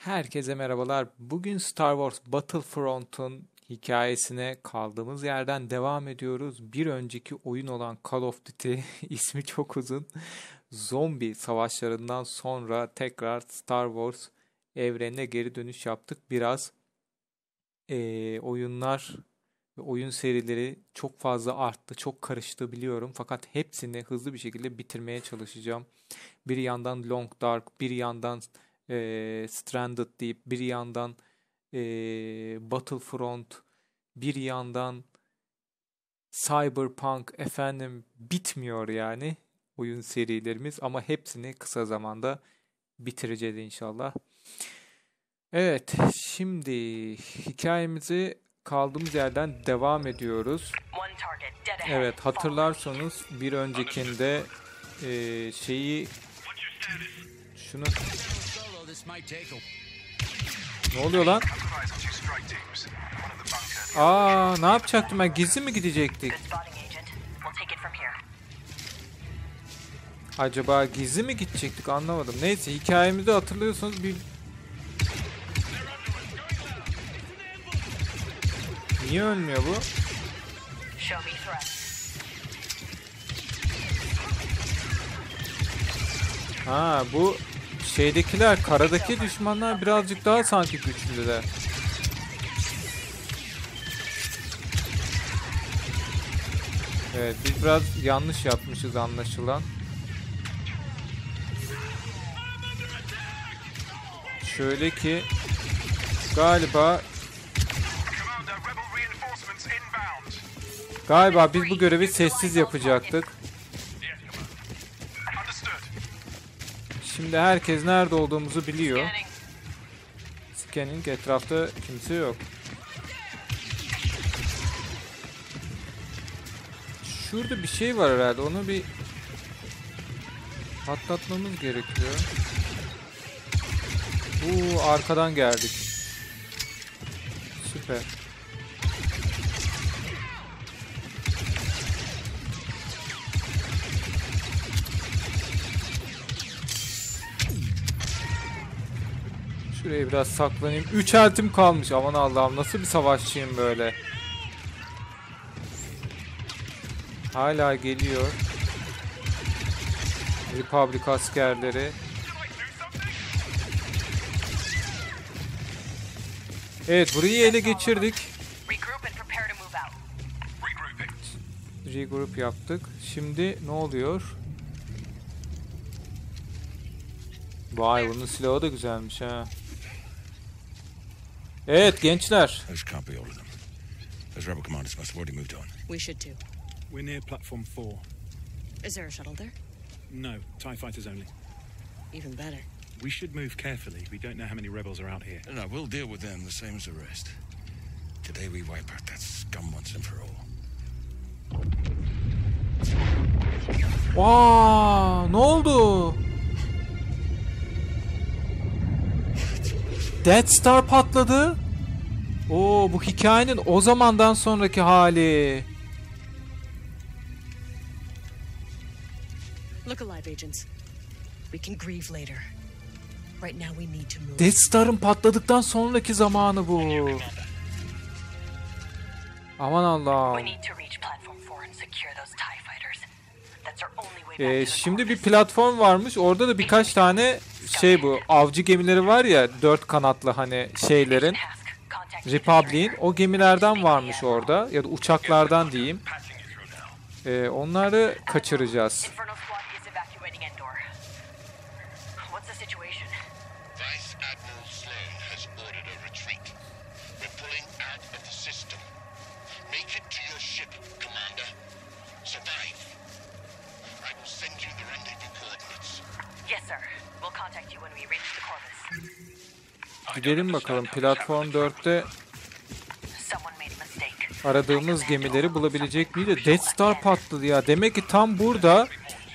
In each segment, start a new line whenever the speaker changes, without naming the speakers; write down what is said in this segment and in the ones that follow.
Herkese merhabalar. Bugün Star Wars Battlefront'un hikayesine kaldığımız yerden devam ediyoruz. Bir önceki oyun olan Call of Duty ismi çok uzun. Zombi savaşlarından sonra tekrar Star Wars evrenine geri dönüş yaptık. Biraz eee, oyunlar ve oyun serileri çok fazla arttı, çok karıştı biliyorum. Fakat hepsini hızlı bir şekilde bitirmeye çalışacağım. Bir yandan Long Dark, bir yandan eee, Stranded deyip bir yandan eee, Battlefront, bir yandan Cyberpunk efendim bitmiyor yani oyun serilerimiz ama hepsini kısa zamanda bitireceğiz inşallah. Evet, şimdi hikayemizi kaldığımız yerden devam ediyoruz. Evet, hatırlarsanız bir öncekinde eee, şeyi şunu Ne oluyor lan? Aa, ne yapacaktım ben? Gizli mi gidecektik? Acaba gizli mi gidecektik anlamadım. Neyse hikayemizi hatırlıyorsanız bir... Niye ölmüyor bu? Ha bu şeydekiler karadaki düşmanlar birazcık daha sanki güçlüler. Evet biz biraz yanlış yapmışız anlaşılan. Şöyle ki galiba galiba biz bu görevi sessiz yapacaktık. Şimdi herkes nerede olduğumuzu biliyor.
Scanning.
Etrafta kimse yok. Şurada bir şey var herhalde. Onu bir patlatmamız gerekiyor. Bu arkadan geldik. Süper. Şuraya biraz saklanayım. 3 eltim kalmış. Aman Allah'ım nasıl bir savaşçıyım böyle. Hala geliyor. Republic askerleri. Evet burayı ele geçirdik.
Regroup
yaptık. Şimdi ne oluyor? Vay bunun silahı da güzelmiş ha. Evet gençler.
Those can't be all of them. Those rebel commanders must have already moved on.
We should too.
We're near platform four.
Is there a shuttle there?
No, TIE fighters only.
Even better.
We should move carefully. We don't know how many rebels are out here.
No, we'll deal with them the same as the rest. Today we wipe out that scum once and for all.
Vaa, ne oldu? Death Star patladı. Oo, bu hikayenin o zamandan sonraki hali.
Look alive, agents. We can grieve later. Right now, we need to move.
Death Star'ın patladıktan sonraki zamanı bu. Aman
We
Allah'ım.
need to reach platform four and secure those TIE fighters. That's our only way back
Ee, şimdi bir platform varmış. Orada da birkaç tane şey bu avcı gemileri var ya dört kanatlı hani şeylerin. Republic'in o gemilerden varmış orada ya da uçaklardan diyeyim. Ee, onları kaçıracağız. Gidelim bakalım platform 4'te
Someone made a mistake.
aradığımız gemileri bulabilecek miyiz? de Death Star patladı ya. Demek ki tam burada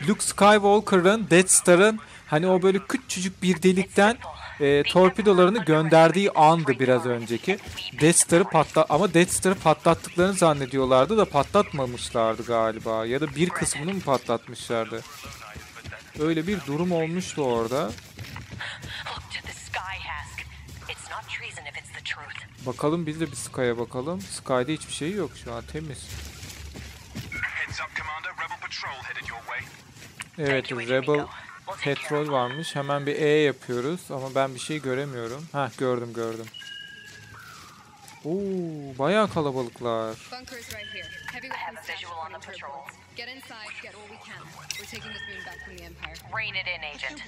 Luke Skywalker'ın Death Star'ın hani o böyle küçücük bir delikten e, torpidolarını gönderdiği andı biraz önceki. Death Star'ı patla ama Death Star'ı patlattıklarını zannediyorlardı da patlatmamışlardı galiba ya da bir kısmını mı patlatmışlardı? Öyle bir durum olmuştu orada. Bakalım biz de bir Sky'a bakalım. Sky'da hiçbir şey yok şu an temiz. Evet Rebel petrol varmış. Hemen bir E yapıyoruz ama ben bir şey göremiyorum. Heh gördüm gördüm. Oo bayağı kalabalıklar.
Get inside, get what we can. We're taking this moon back from the Empire.
Rein it in, Agent.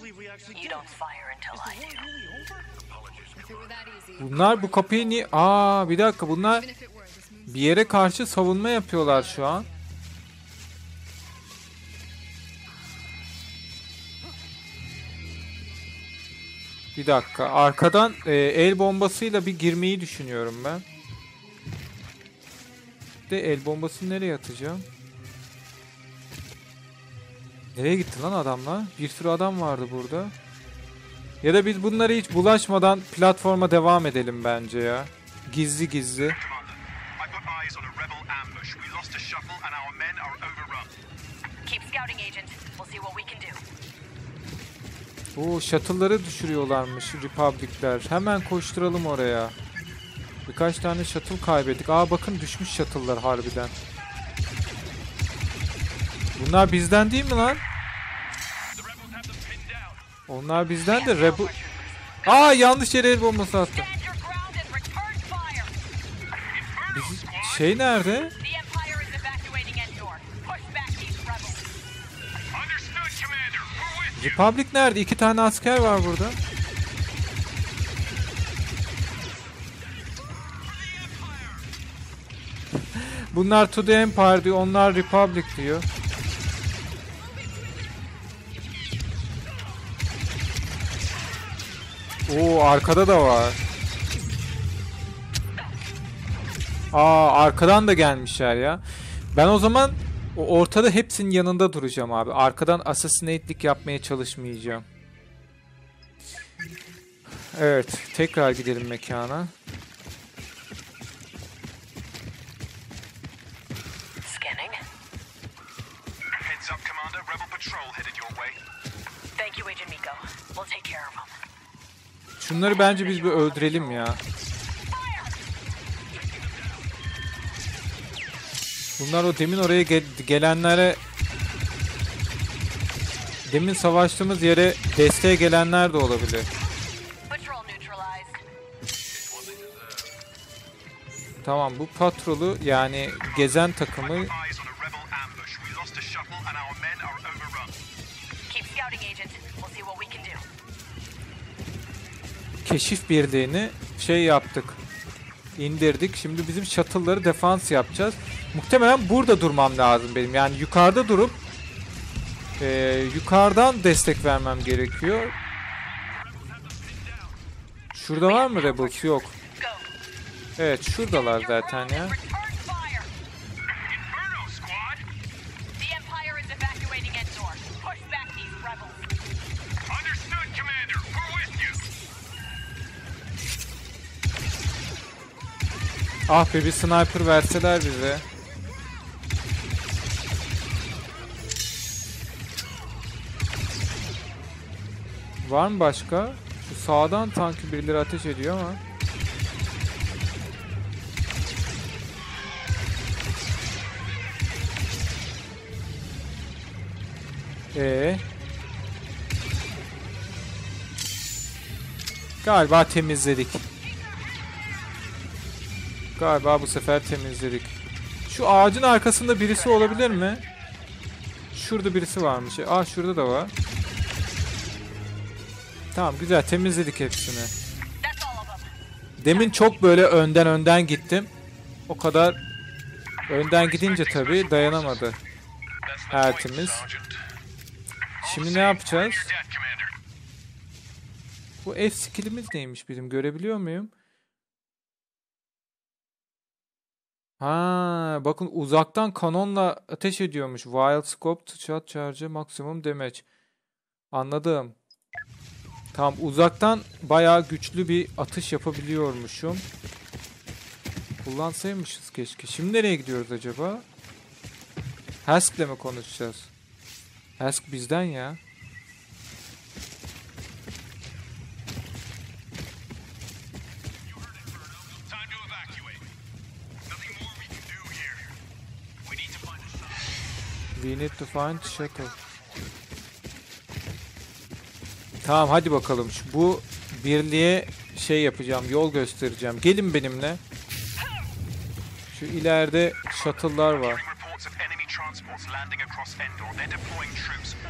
You don't fire until I do.
Bunlar bu kapıyı niye... Aa bir dakika bunlar bir yere karşı savunma yapıyorlar şu an. Bir dakika. Arkadan e, el bombasıyla bir girmeyi düşünüyorum ben. De el bombasını nereye atacağım? Nereye gitti lan adamlar? Bir sürü adam vardı burada. Ya da biz bunlara hiç bulaşmadan platforma devam edelim bence ya. Gizli gizli. Oo shuttle'ları düşürüyorlarmış Republic'ler. Hemen koşturalım oraya. Birkaç tane shuttle kaybettik. Aa bakın düşmüş shuttle'lar harbiden. Bunlar bizden değil mi lan? Onlar bizden de Rebel... Aa yanlış yere el bombası attım.
Stand your ground and return fire.
Biz- Şey nerede? Republic nerede? İki tane asker var burada. Bunlar to the Empire diyor, onlar Republic diyor. Oo arkada da var. Aa arkadan da gelmişler ya. Ben o zaman o ortada hepsinin yanında duracağım abi. Arkadan assassinate'lik yapmaya çalışmayacağım. Evet, tekrar gidelim mekana.
Scanning.
Heads up, Commander. Rebel patrol headed your way.
Thank you, Agent Miko. We'll take care of them.
Şunları bence biz bir öldürelim ya. Bunlar o demin oraya gel- gelenlere demin savaştığımız yere desteğe gelenler de olabilir. Tamam bu patrolu yani gezen takımı keşif birliğini şey yaptık. indirdik. Şimdi bizim shuttle'ları defans yapacağız. Muhtemelen burada durmam lazım benim. Yani yukarıda durup eee, yukarıdan destek vermem gerekiyor. Şurada var mı Rebels? Yok. Evet şuradalar zaten ya. Ah be bir sniper verseler bize. Var mı başka? Şu sağdan tankı birileri ateş ediyor ama. Ee. Galiba temizledik. Galiba bu sefer temizledik. Şu ağacın arkasında birisi olabilir mi? Şurada birisi varmış. Aa şurada da var. Tamam güzel temizledik hepsini. Demin çok böyle önden önden gittim. O kadar önden gidince tabii dayanamadı. Eltimiz. Şimdi ne yapacağız? Bu F skillimiz neymiş bizim görebiliyor muyum? Ha, bakın uzaktan kanonla ateş ediyormuş. Wild scope, shot charge, maksimum damage. Anladım. Tam uzaktan bayağı güçlü bir atış yapabiliyormuşum. Kullansaymışız keşke. Şimdi nereye gidiyoruz acaba? Hask'le mi konuşacağız? Hask bizden ya. We need to find shuttle. Tamam hadi bakalım. Şu, bu birliğe şey yapacağım. Yol göstereceğim. Gelin benimle. Şu ileride shuttle'lar var.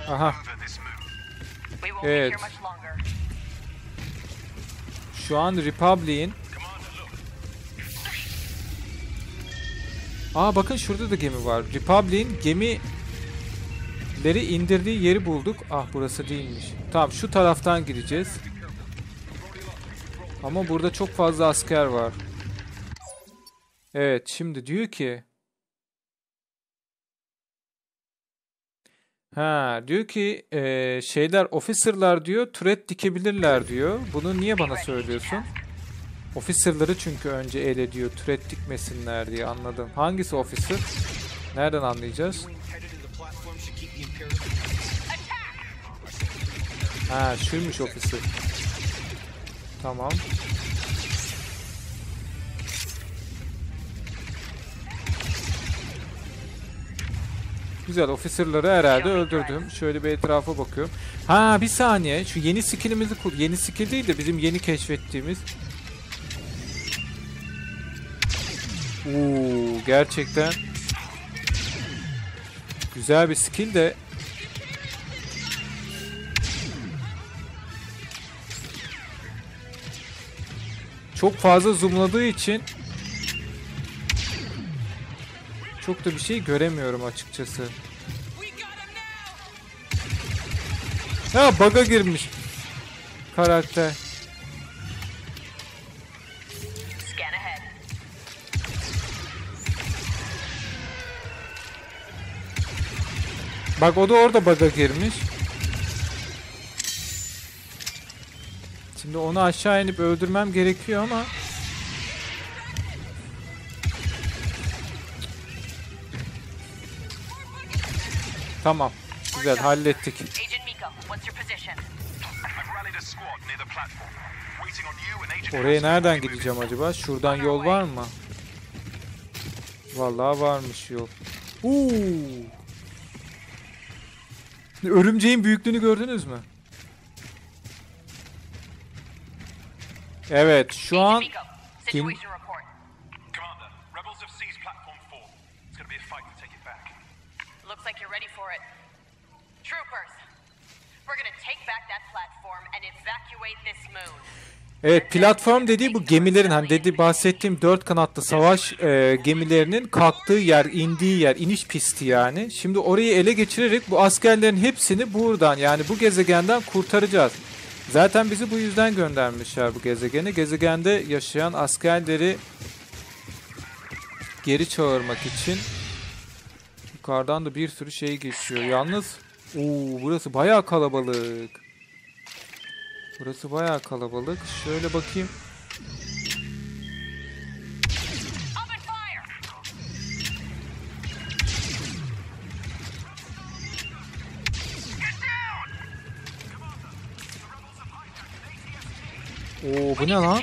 Aha. Evet. Şu an Republic'in Aa bakın şurada da gemi var. Republic'in gemileri indirdiği yeri bulduk. Ah burası değilmiş. Tamam şu taraftan gideceğiz. Ama burada çok fazla asker var. Evet şimdi diyor ki Ha diyor ki eee, şeyler officer'lar diyor turret dikebilirler diyor. Bunu niye bana söylüyorsun? Officer'ları çünkü önce ele diyor turret dikmesinler diye anladım. Hangisi officer? Nereden anlayacağız? Ha şuymuş officer. Tamam. Güzel officer'ları herhalde öldürdüm. Şöyle bir etrafa bakıyorum. Ha bir saniye şu yeni skill'imizi kur. Yeni skill değil de bizim yeni keşfettiğimiz. Oo gerçekten güzel bir skill de çok fazla zoomladığı için çok da bir şey göremiyorum açıkçası. Ha bug'a girmiş karakter. Bak o da orada bug'a girmiş. Şimdi onu aşağı inip öldürmem gerekiyor ama Tamam. Güzel hallettik. Oraya nereden gideceğim acaba? Şuradan yol var mı? Vallahi varmış yol. Uuu. Örümceğin büyüklüğünü gördünüz mü? Evet, şu an
Agent Miko, situation report.
Commander, rebels have seized platform 4. It's gonna be a fight to take it back.
Looks like you're ready for it. Troopers, we're gonna take back that platform and evacuate this moon.
Evet platform dediği bu gemilerin hani dedi bahsettiğim dört kanatlı savaş e, gemilerinin kalktığı yer, indiği yer, iniş pisti yani. Şimdi orayı ele geçirerek bu askerlerin hepsini buradan yani bu gezegenden kurtaracağız. Zaten bizi bu yüzden göndermişler bu gezegene. Gezegende yaşayan askerleri geri çağırmak için. Yukarıdan da bir sürü şey geçiyor. Yalnız Oo, burası bayağı kalabalık. Burası bayağı kalabalık. Şöyle bakayım. Oo bu ne lan?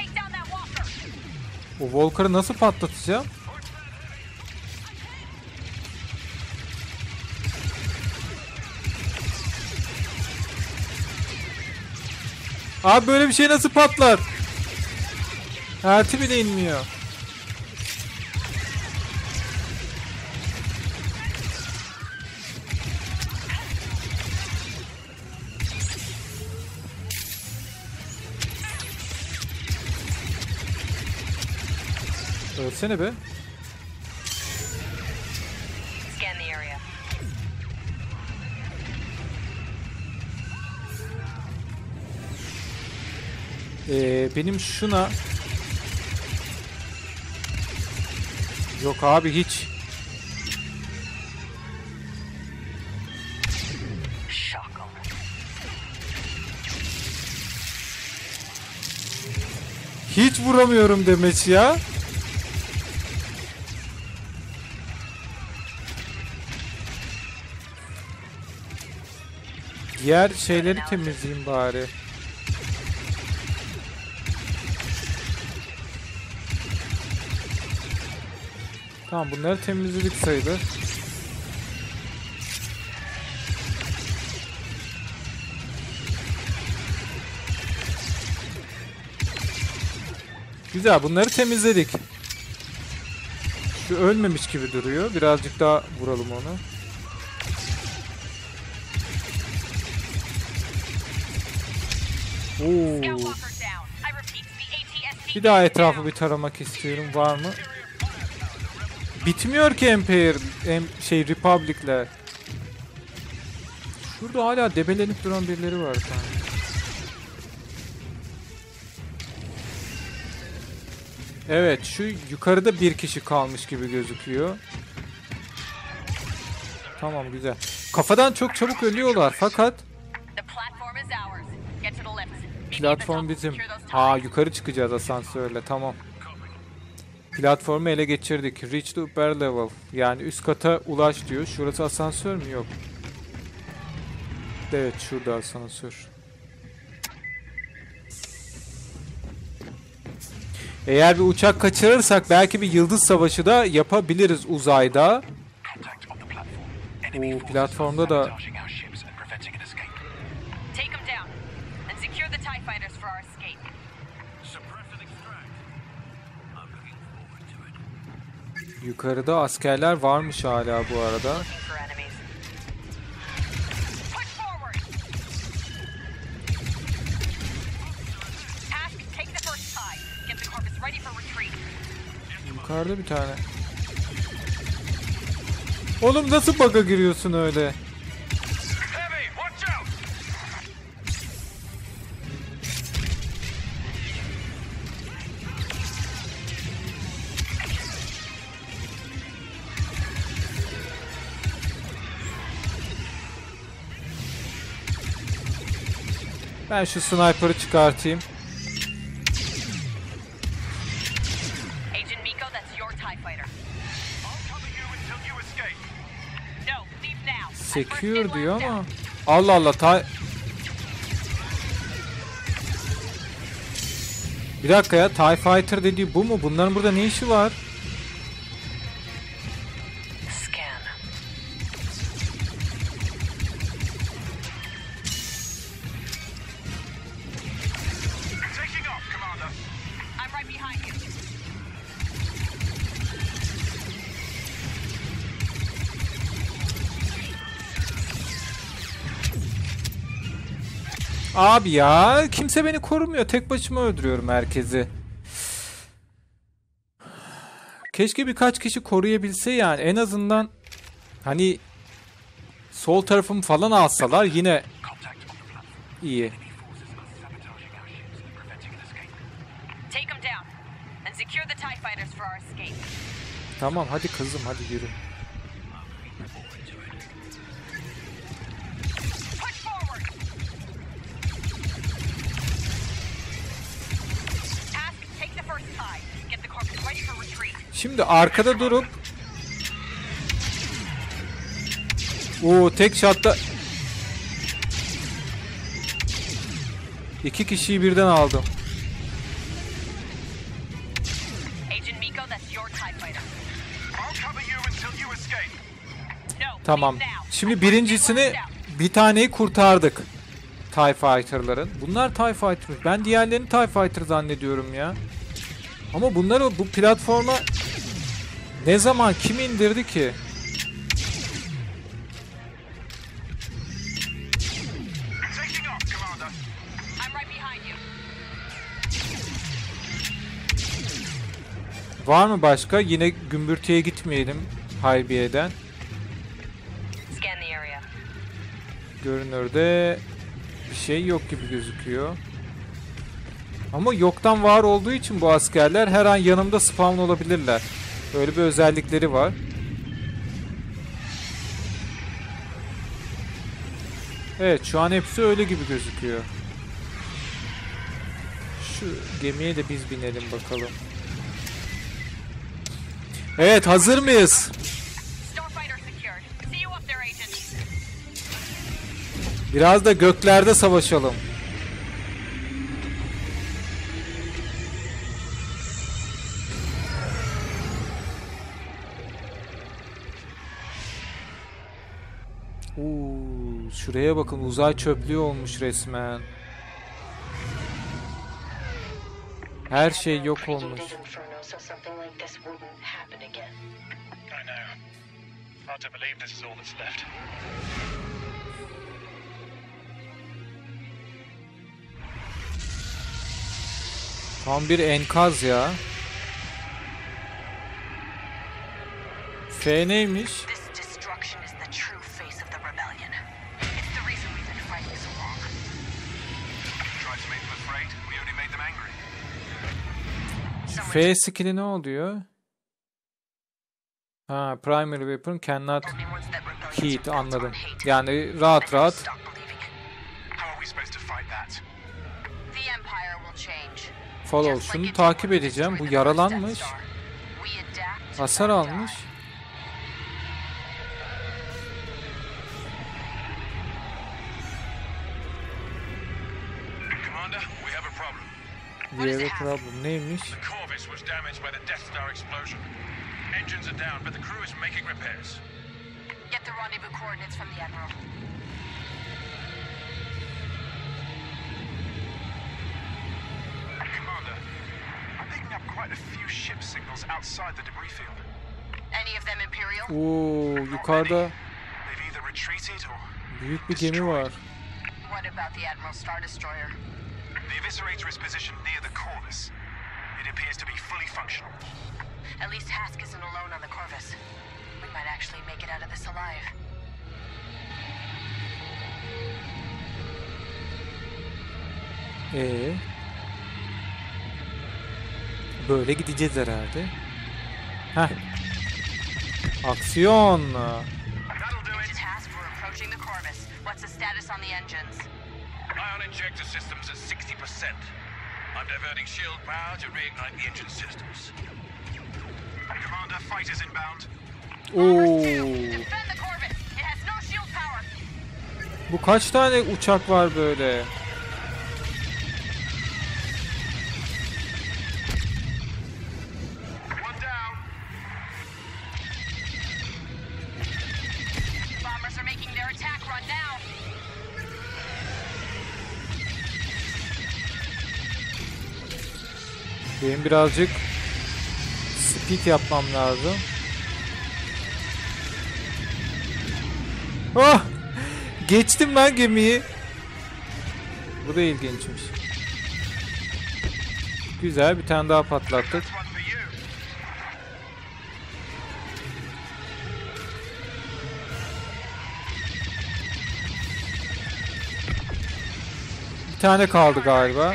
O Volker'ı nasıl patlatacağım? Abi böyle bir şey nasıl patlar? Elti bile inmiyor. Ölsene be. Ee, benim şuna... Yok abi hiç. Hiç vuramıyorum demek ya. Diğer şeyleri temizleyeyim bari. Tamam bunları temizledik sayılır. Güzel bunları temizledik. Şu ölmemiş gibi duruyor. Birazcık daha vuralım onu. Oo. Bir daha etrafı bir taramak istiyorum. Var mı? Bitmiyor ki Empire, em, şey Republic'le. Şurada hala debelenip duran birileri var sanki. Evet, şu yukarıda bir kişi kalmış gibi gözüküyor. Tamam güzel. Kafadan çok çabuk ölüyorlar fakat
The platform is ours. Get to the lift. Meet me at the
platform bizim. Ha yukarı çıkacağız asansörle tamam. Platformu ele geçirdik. Reach the upper level. Yani üst kata ulaş diyor. Şurası asansör mü? Yok. Evet şurada asansör. Eğer bir uçak kaçırırsak belki bir yıldız savaşı da yapabiliriz uzayda.
Forces
platformda da
sabotaging our ships and preventing an escape.
Take them down. And secure the TIE fighters for our escape.
Suppress and extract. I'm looking forward to it.
Yukarıda askerler varmış hala bu arada. Yukarıda bir tane. Oğlum nasıl bug'a giriyorsun öyle?
Leave now. I'm first
Secure diyor ama. Allah Allah ta... Bir dakika ya TIE Fighter dediği bu mu? Bunların burada ne işi var? Abi ya kimse beni korumuyor. Tek başıma öldürüyorum herkesi. Keşke birkaç kişi koruyabilse yani. En azından hani sol tarafımı falan alsalar yine iyi.
Enemy forces are sabotaging our
Şimdi arkada durup Oo tek şatta iki kişiyi birden aldım. Tamam. Şimdi birincisini bir taneyi kurtardık. TIE Fighter'ların. Bunlar TIE Fighter. Ben diğerlerini TIE Fighter zannediyorum ya. Ama bunları bu platforma ne zaman kim indirdi ki? Var mı başka? Yine gümbürtüye gitmeyelim Haybiye'den. Görünürde bir şey yok gibi gözüküyor. Ama yoktan var olduğu için bu askerler her an yanımda spawn olabilirler. Öyle bir özellikleri var. Evet şu an hepsi öyle gibi gözüküyor. Şu gemiye de biz binelim bakalım. Evet hazır mıyız? Biraz da göklerde savaşalım. Şuraya bakın uzay çöplüğü olmuş resmen. Her şey yok olmuş. Tam bir enkaz ya. F neymiş? F skill'i ne oluyor? Ha, primary weapon cannot
on
anladım. Yani rahat rahat follow. Şunu takip edeceğim. Bu yaralanmış. Hasar almış.
Commander, we have a problem.
We have a problem. Neymiş?
The Corvus was damaged by the Death Star explosion. Engines are down, but the crew is making repairs.
Get the rendezvous coordinates from the Admiral.
Commander, I'm picking up quite a few ship signals outside the debris field.
Any of them Imperial?
Oo, yukarıda
They've either retreated or
büyük bir gemi var.
What about the Admiral Star Destroyer?
The Eviscerator is positioned near the Corvus. It appears to be fully functional.
At least Hask isn't alone on the Corvus. We might actually make it out of this alive.
Ee, böyle gideceğiz herhalde. Heh. Aksiyon.
That'll do it.
Hask. We're approaching the Corvus. What's the status on the engines?
Ion injector systems at 60%. I'm diverting shield power to reignite the engine systems.
Commander, fighters inbound.
Oo.
Defend the Corvus. It has no shield power.
Bu kaç tane uçak var böyle? Benim birazcık speed yapmam lazım. Ah! Geçtim ben gemiyi. Bu da ilginçmiş. Güzel bir tane daha patlattık. Bir tane kaldı galiba.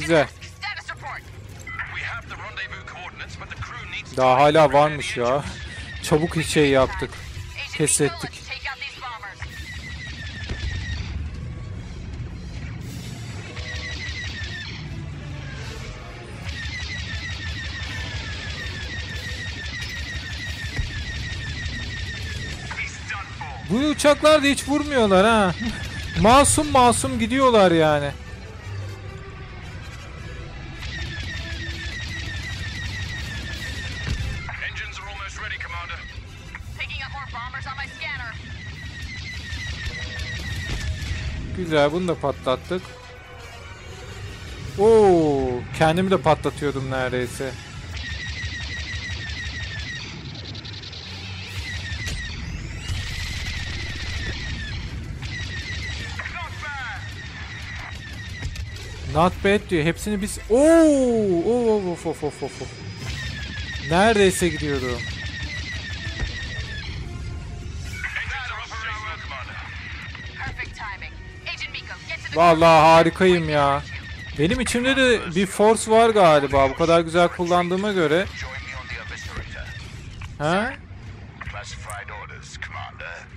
Needs
Daha hala varmış ya. Çabuk hiç şey yaptık. Pes ettik. Bu uçaklar da hiç vurmuyorlar ha. Masum masum gidiyorlar yani. Güzel bunu da patlattık. Oo, kendimi de patlatıyordum neredeyse.
Not bad.
Diyor. Hepsini biz... Oo, oo, of, of, of, of, of. Neredeyse gidiyordum. Vallahi harikayım ya. Benim içimde de bir force var galiba. Bu kadar güzel kullandığıma göre. Ha?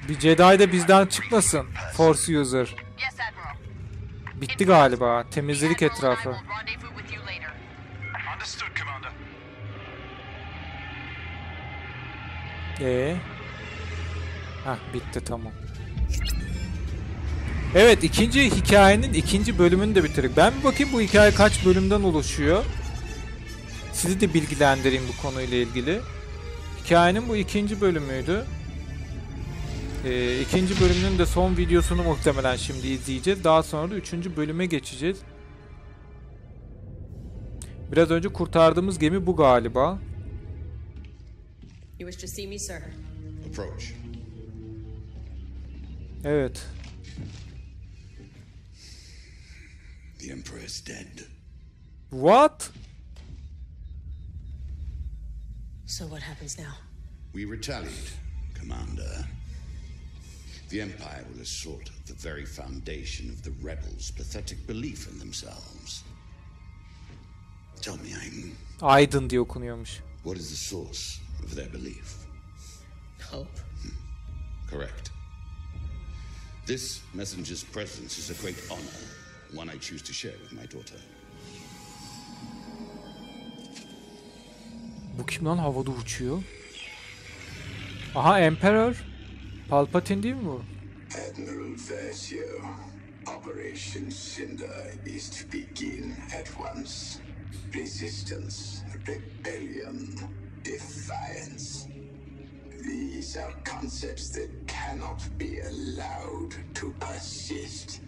Bir Jedi de bizden çıkmasın. Force user. Bitti galiba. Temizledik etrafı. Ee? Hah bitti tamam. Evet ikinci hikayenin ikinci bölümünü de bitirdik. Ben bir bakayım bu hikaye kaç bölümden oluşuyor. Sizi de bilgilendireyim bu konuyla ilgili. Hikayenin bu ikinci bölümüydü. Ee, ikinci bölümünün de son videosunu muhtemelen şimdi izleyeceğiz. Daha sonra da üçüncü bölüme geçeceğiz. Biraz önce kurtardığımız gemi bu galiba.
You wish to see me, sir?
Approach.
Evet.
The Emperor is dead.
What?
So what happens now?
We retaliate, Commander. The Empire will assault the very foundation of the rebels' pathetic belief in themselves. Tell me, I'm.
Aydın diye okunuyormuş.
What is the source of their belief?
Hope. Hmm.
Correct. This messenger's presence is a great honor, one I choose to share with my daughter.
Bu kim lan havada uçuyor? Aha Emperor. Palpatine değil mi bu?
Admiral Versio, Operation Cinder is to begin at once. Resistance, rebellion, defiance. These are concepts that cannot be allowed to persist.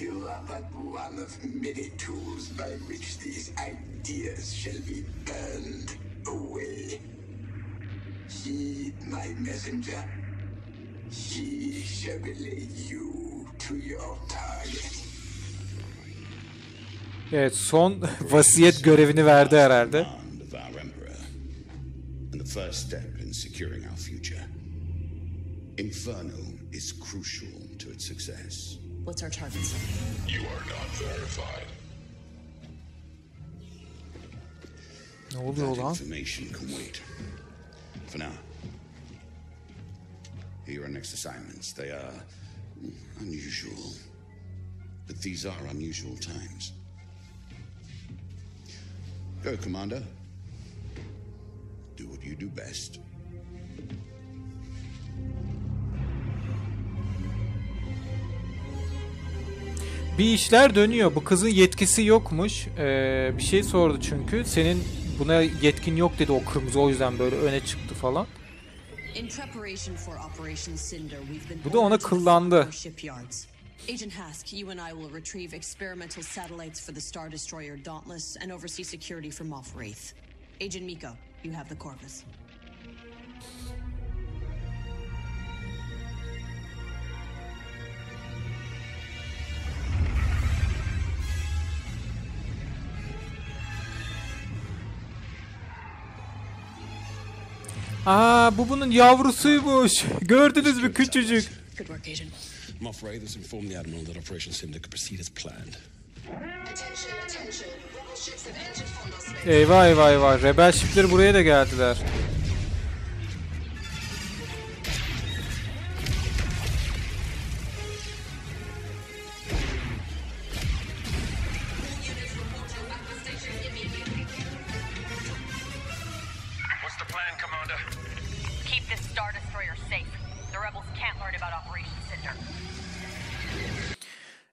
You are but one of many tools by which these ideas shall be burned away. Heed my messenger. He shall relay you to your target.
Evet son vasiyet görevini verdi herhalde.
Of our Emperor, and the first step in securing our future. Inferno is crucial to its success.
What's our target, sir?
You are not verified.
No, Ne oluyor
That
lan?
information can wait. For now. Here are next assignments. They are unusual. But these are unusual times. Go, Commander. Do what you do best.
Bir işler dönüyor. Bu kızın yetkisi yokmuş. Ee, bir şey sordu çünkü. Senin buna yetkin yok dedi o kırmızı. O yüzden böyle öne çıktı falan. Bu da ona kıllandı.
Agent Hask, you and I will retrieve experimental satellites for the Star Destroyer Dauntless and oversee security for Moff Wraith. Agent Miko, you have the Corvus.
Aa bu bunun yavrusuymuş. Gördünüz mü küçücük.
Good work, Agent.
Moff Ray has informed the Admiral that Operation Cinder could proceed as planned.
Attention, attention. Rebel ships have entered Fondo space.
Eyvah eyvah eyvah. Rebel shipleri buraya da geldiler.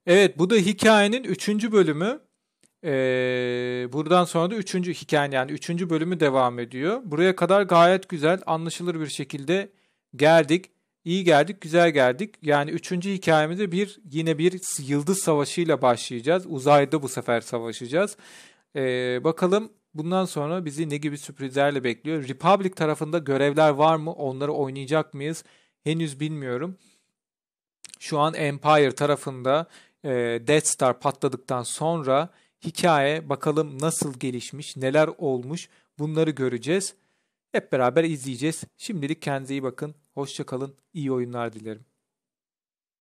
Evet bu da hikayenin 3. bölümü. Ee, buradan sonra da 3. hikayenin yani 3. bölümü devam ediyor. Buraya kadar gayet güzel anlaşılır bir şekilde geldik. İyi geldik, güzel geldik. Yani 3. hikayemizde bir yine bir yıldız savaşıyla başlayacağız. Uzayda bu sefer savaşacağız. Ee, bakalım bundan sonra bizi ne gibi sürprizlerle bekliyor. Republic tarafında görevler var mı? Onları oynayacak mıyız? Henüz bilmiyorum. Şu an Empire tarafında e, Death Star patladıktan sonra hikaye bakalım nasıl gelişmiş, neler olmuş bunları göreceğiz. Hep beraber izleyeceğiz. Şimdilik kendinize iyi bakın. Hoşça kalın. İyi oyunlar dilerim.